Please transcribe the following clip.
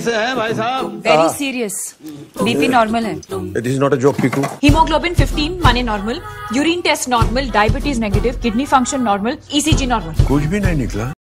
कैसे हैं भाई साहब? वेरी सीरियस बीपी नॉर्मल है. It is not a joke Piku haemoglobin 15 माने normal urine test normal diabetes negative kidney function normal ECG normal कुछ भी नहीं निकला।